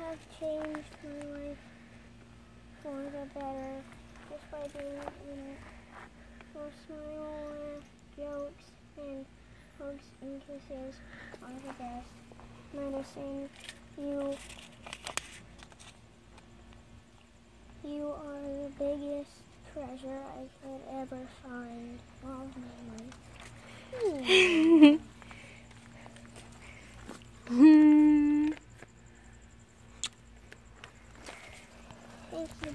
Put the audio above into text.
have changed my life for the better just by being in it. Your smile, jokes, and hugs and kisses are the best medicine. You, you are the biggest treasure I could ever find. Love me. Thank you.